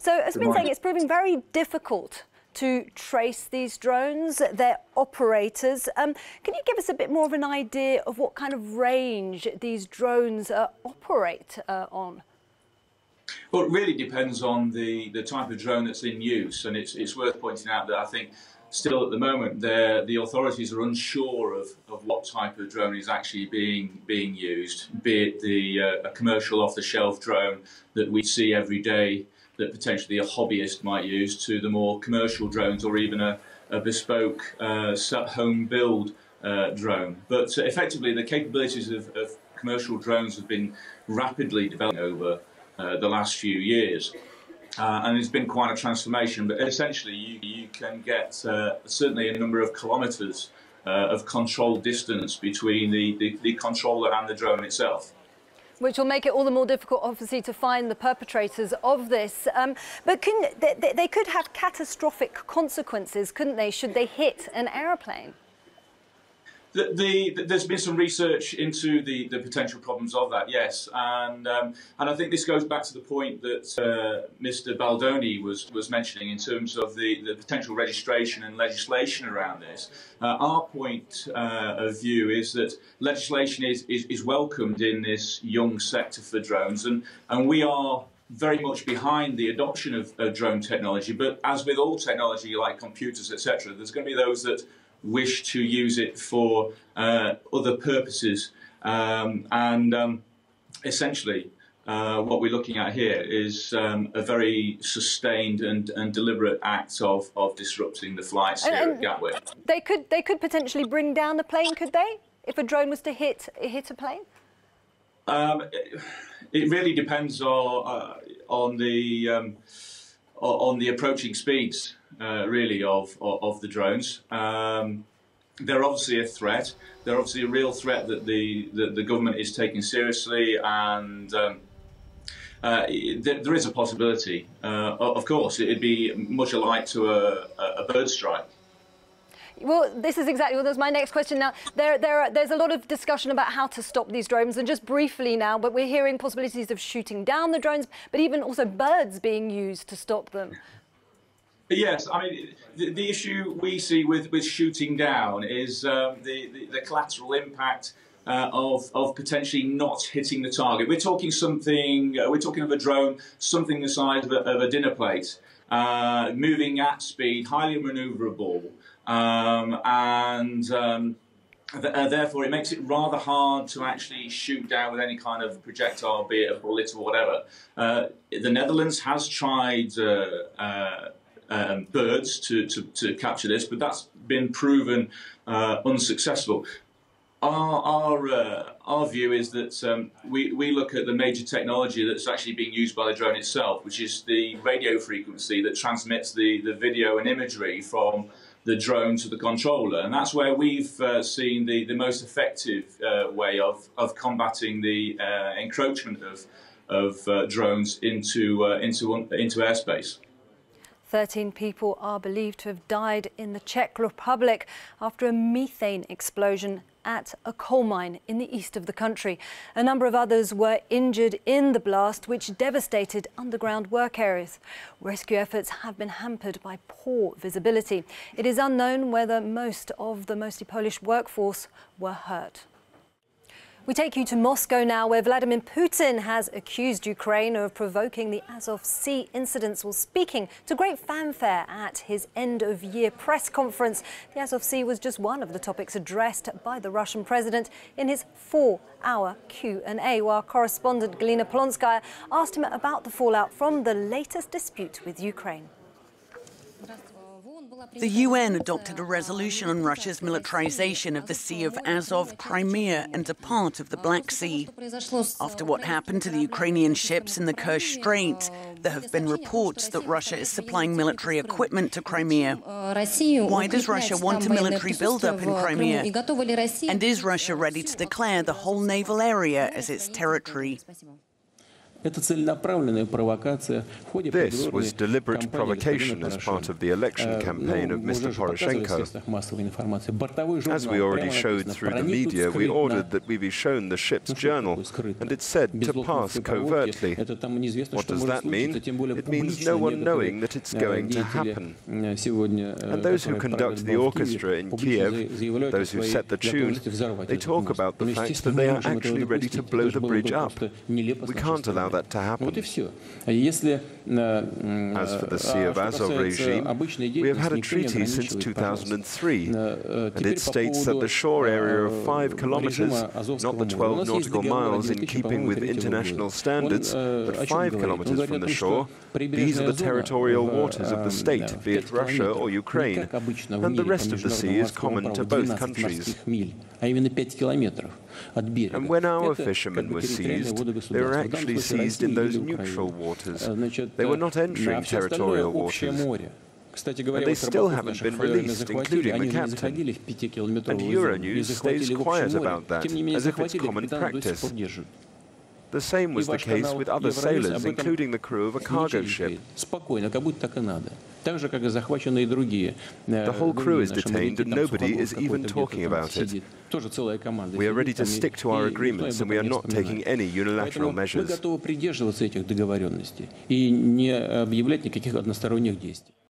So, as been saying, it's proving very difficult to trace these drones, their operators. Um, can you give us a bit more of an idea of what kind of range these drones uh, operate uh, on? Well, it really depends on the, the type of drone that's in use, and it's, it's worth pointing out that I think still at the moment the authorities are unsure of, of what type of drone is actually being being used, be it the uh, a commercial off-the-shelf drone that we see every day that potentially a hobbyist might use to the more commercial drones or even a, a bespoke uh, home build uh, drone. But uh, effectively the capabilities of, of, commercial drones have been rapidly developing over uh, the last few years. Uh, and it's been quite a transformation. But essentially, you, you can get uh, certainly a number of kilometres of control distance between the, the, the, controller and the drone itself. Which will make it all the more difficult, obviously, to find the perpetrators of this. Um, but can, they, they could have catastrophic consequences, couldn't they, should they hit an aeroplane? The, the, there's been some research into the, the potential problems of that, yes, and um, and I think this goes back to the point that uh, Mr. Baldoni was was mentioning in terms of the, the potential registration and legislation around this. Uh, our point uh, of view is that legislation is, is, is welcomed in this young sector for drones, and and we are very much behind the adoption of uh, drone technology. But as with all technology like computers, etc., there's going to be those that wish to use it for uh, other purposes. Um, and um, essentially, uh, what we're looking at here is um, a very sustained and, and deliberate act of, of disrupting the flights here and, at Gatwick. They could, they could potentially bring down the plane, could they? If a drone was to hit, hit a plane? Um, it, it, really depends on, uh, on the um, on the approaching speeds, uh, really, of, of, of the drones. Um, they're obviously a threat. They're obviously a real threat that the, the, the government is taking seriously, and um, uh, there, there is a possibility. Uh, of course, it'd be much alike to a, a bird strike. Well, this is exactly well, was my next question. Now, there, there are, there's a lot of discussion about how to stop these drones, and just briefly now, but we're hearing possibilities of shooting down the drones, but even also birds being used to stop them. Yes, I mean, the, the issue we see with, with shooting down is um, the, the, the, collateral impact uh, of, of potentially not hitting the target. We're talking something, uh, we're talking of a drone, something the size of a, of a dinner plate, uh, moving at speed, highly maneuverable, um, and um, th uh, therefore it makes it rather hard to actually shoot down with any kind of projectile, be it a bullet or whatever. Uh, the Netherlands has tried uh, um, birds to, to, to, capture this, but that's been proven uh, unsuccessful. Our, our, uh, our view is that um, we, we look at the major technology that's actually being used by the drone itself, which is the radio frequency that transmits the, the video and imagery from the drone to the controller. And that's where we've uh, seen the, the most effective uh, way of, of combating the uh, encroachment of, of uh, drones into, uh, into, into airspace. 13 people are believed to have died in the Czech Republic after a methane explosion at a coal mine in the east of the country. A number of others were injured in the blast, which devastated underground work areas. Rescue efforts have been hampered by poor visibility. It is unknown whether most of the mostly Polish workforce were hurt. We take you to Moscow now, where Vladimir Putin has accused Ukraine of provoking the Azov Sea incidents while speaking to great fanfare at his end-of-year press conference. The Azov Sea was just one of the topics addressed by the Russian president in his four-hour Q&A, while correspondent Galina Polonskaya asked him about the fallout from the latest dispute with Ukraine. The UN adopted a resolution on Russia's militarization of the Sea of Azov, Crimea, and a part of the Black Sea. After what happened to the Ukrainian ships in the Kerch Strait, there have been reports that Russia is supplying military equipment to Crimea. Why does Russia want a military buildup in Crimea? And is Russia ready to declare the whole naval area as its territory? This was deliberate provocation as part of the election campaign of Mr. Poroshenko. As we already showed through the media, we ordered that we be shown the ship's journal, and it said to pass covertly. What does that mean? It means no one knowing that it's going to happen. And those who conduct the orchestra in Kiev, those who set the tune, they talk about the fact that they are actually ready to blow the bridge up. We can't allow that to happen. As for the Sea of Azov regime, we have had a treaty since 2003, and it states that the shore area of 5 kilometers, not the 12 nautical miles in keeping with international standards, but 5 kilometers from the shore, these are the territorial waters of the state, be it Russia or Ukraine, and the rest of the sea is common to both countries. And when our fishermen were seized, they were actually seized in those neutral waters. They were not entering territorial waters. And they still haven't been released, including the captain. And Euronews stays quiet about that, as if it's common practice. The same was the case with other sailors, including the crew of a cargo ship. The whole crew is detained and nobody is even talking about it. We are ready to stick to our agreements and we are not taking any unilateral measures.